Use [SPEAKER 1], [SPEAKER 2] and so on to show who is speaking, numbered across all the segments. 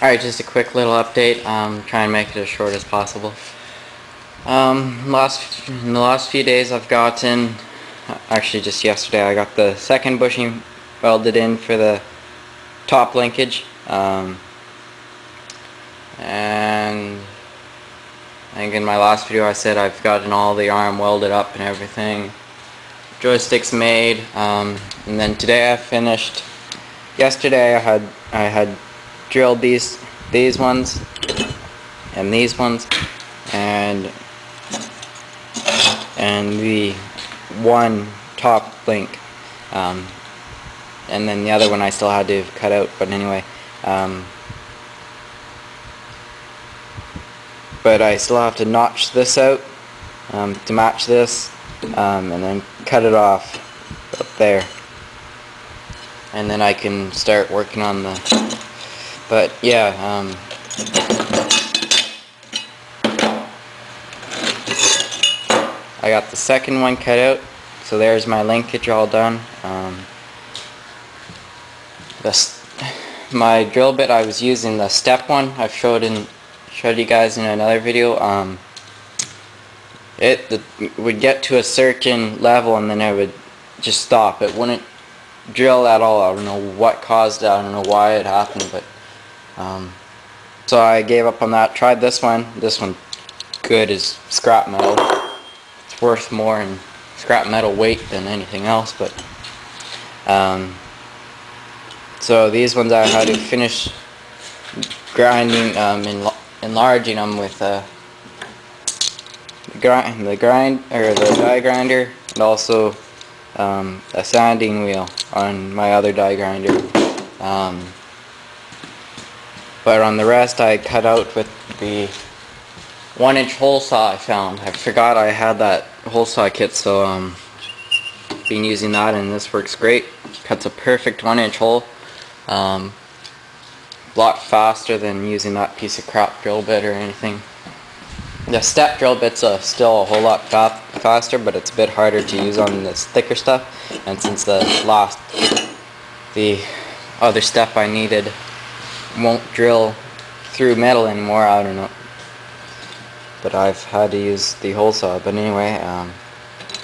[SPEAKER 1] Alright, just a quick little update. Um, try and make it as short as possible. Um, last in the last few days I've gotten, actually just yesterday, I got the second bushing welded in for the top linkage. Um, and I think in my last video I said I've gotten all the arm welded up and everything. Joysticks made, um, and then today I finished. Yesterday I had I had drilled these these ones and these ones and and the one top link um, and then the other one I still had to cut out but anyway um, but I still have to notch this out um, to match this um, and then cut it off up there. And then I can start working on the but yeah, um, I got the second one cut out, so there's my linkage all done. Um, my drill bit I was using the step one. I've showed in showed you guys in another video. Um, it the, would get to a certain level and then it would just stop. It wouldn't drill at all. I don't know what caused it. I don't know why it happened, but um, so I gave up on that. Tried this one. This one, good as scrap metal. It's worth more in scrap metal weight than anything else. But um, so these ones I had to finish grinding, um, enlarging them with uh, the grind, the grind or the die grinder, and also um, a sanding wheel on my other die grinder. But on the rest I cut out with the one inch hole saw I found. I forgot I had that hole saw kit so um been using that and this works great. Cuts a perfect one inch hole. Um, a lot faster than using that piece of crap drill bit or anything. The step drill bit's uh, still a whole lot fa faster but it's a bit harder to use on this thicker stuff and since the last the other step I needed won't drill through metal anymore. I don't know. But I've had to use the hole saw. But anyway, um,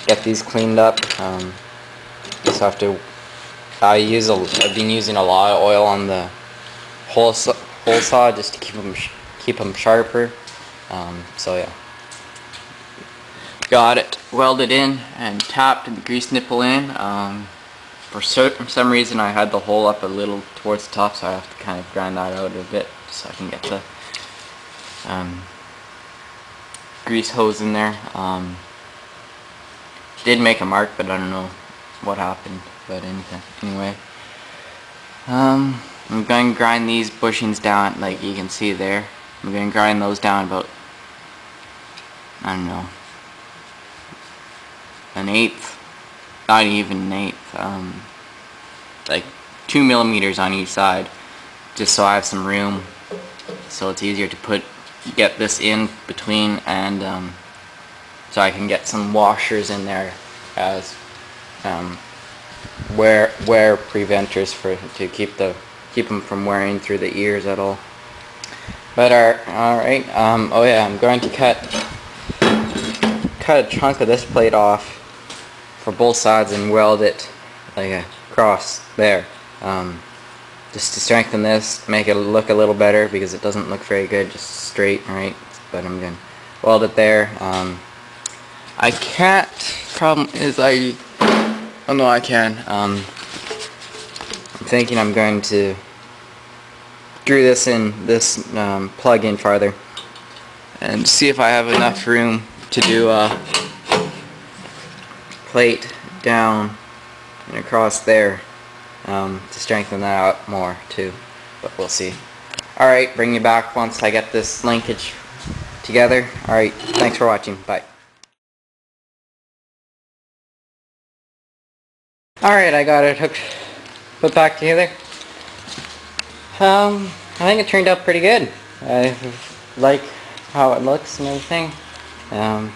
[SPEAKER 1] get these cleaned up. Um, just have to. I use a. I've been using a lot of oil on the hole saw, hole saw just to keep them keep them sharper. Um, so yeah. Got it welded in and tapped and the grease nipple in. Um, for some reason I had the hole up a little towards the top so I have to kind of grind that out a bit so I can get the um, grease hose in there. Um, did make a mark but I don't know what happened but anything. anyway um, I'm going to grind these bushings down like you can see there I'm going to grind those down about I don't know an eighth not even an eighth, um, like two millimeters on each side, just so I have some room, so it's easier to put get this in between, and um, so I can get some washers in there as um, wear wear preventers for to keep the keep them from wearing through the ears at all. But uh, all right, um, oh yeah, I'm going to cut cut a chunk of this plate off for both sides and weld it like a cross there. Um, just to strengthen this, make it look a little better because it doesn't look very good, just straight, right? But I'm going to weld it there. Um, I can't, problem is I, oh no I can. Um, I'm thinking I'm going to screw this in, this um, plug in farther and see if I have enough room to do a plate down and across there um, to strengthen that out more too but we'll see. Alright bring you back once I get this linkage together. Alright thanks for watching. Bye. Alright I got it hooked put back together. Um I think it turned out pretty good. I like how it looks and everything. Um,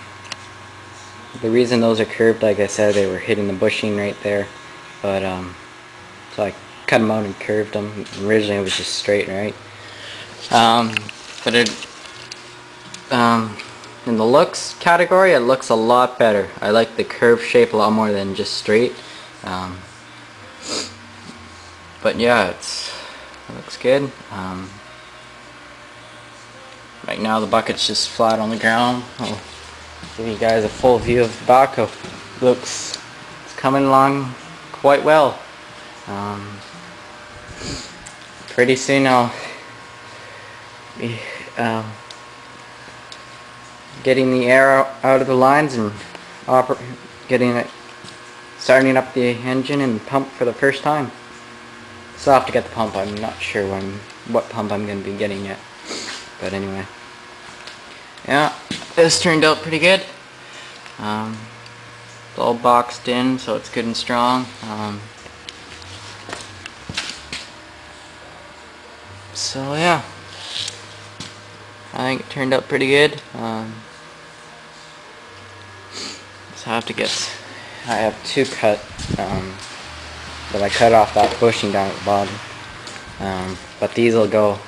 [SPEAKER 1] the reason those are curved, like I said, they were hitting the bushing right there. But, um, so I cut them out and curved them. Originally it was just straight, right? Um, but it, um, in the looks category, it looks a lot better. I like the curved shape a lot more than just straight. Um, but yeah, it's it looks good. Um, right now the bucket's just flat on the ground. I'll give you guys a full view of the backhoe. Looks it's coming along quite well. Um, pretty soon I'll be um, getting the air out of the lines and getting it starting up the engine and pump for the first time. So I'll have to get the pump. I'm not sure when what pump I'm going to be getting yet. But anyway. Yeah, this turned out pretty good. Um, it's all boxed in so it's good and strong. Um, so yeah. I think it turned out pretty good. Um, so I have to get I have two cut, um, but I cut off that bushing down at the bottom. Um, but these will go,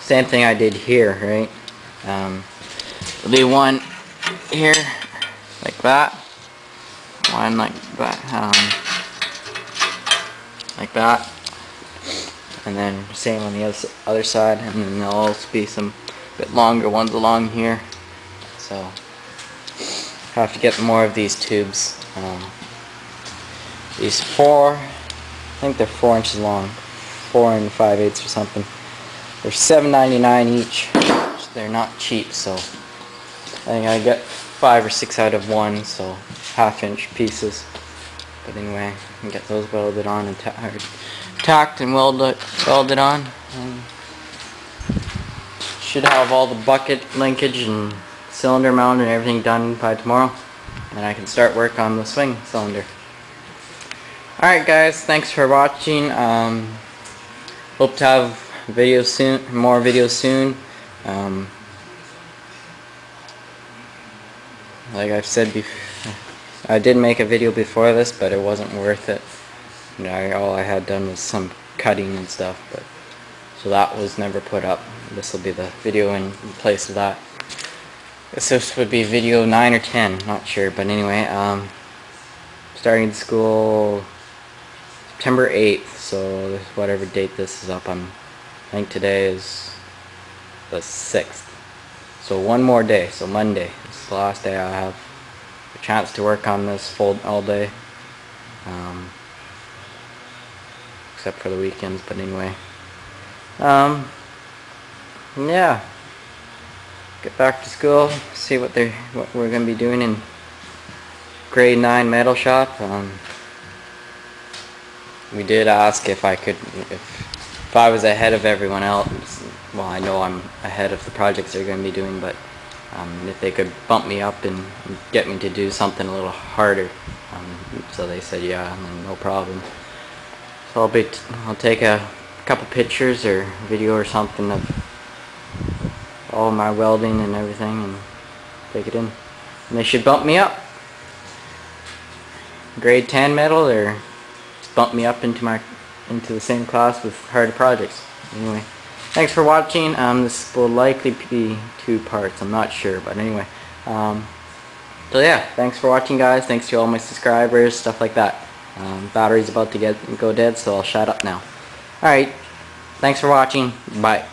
[SPEAKER 1] same thing I did here, right? Um, be one here, like that, one like that, um, like that, and then same on the other, other side, and then there'll also be some bit longer ones along here, so have to get more of these tubes. Um, these four, I think they're four inches long, four and five eighths or something. They're seven ninety nine each. They're not cheap, so I think I get five or six out of one, so half inch pieces. But anyway, I can get those welded on and ta tacked and welded welded on. And should have all the bucket linkage and cylinder mount and everything done by tomorrow and I can start work on the swing cylinder. Alright guys, thanks for watching. Um, hope to have videos soon, more videos soon. Um, like I've said before, I did make a video before this, but it wasn't worth it. You know, all I had done was some cutting and stuff, but so that was never put up. This will be the video in place of that. This would be video 9 or 10, not sure, but anyway, um, starting school September 8th, so whatever date this is up, I'm, I think today is the 6th. So one more day, so Monday, is the last day I have a chance to work on this full all day. Um, except for the weekends, but anyway. Um, yeah get back to school, see what they what we're going to be doing in grade 9 metal shop. Um, we did ask if I could, if, if I was ahead of everyone else, well I know I'm ahead of the projects they're going to be doing, but um, if they could bump me up and get me to do something a little harder. Um, so they said yeah, no problem. So I'll be, t I'll take a couple pictures or video or something of all my welding and everything and take it in. And they should bump me up. Grade 10 metal or bump me up into my into the same class with harder projects. Anyway, thanks for watching. Um, this will likely be two parts. I'm not sure, but anyway. Um, so yeah, thanks for watching, guys. Thanks to all my subscribers, stuff like that. Um, battery's about to get go dead, so I'll shut up now. Alright, thanks for watching. Bye.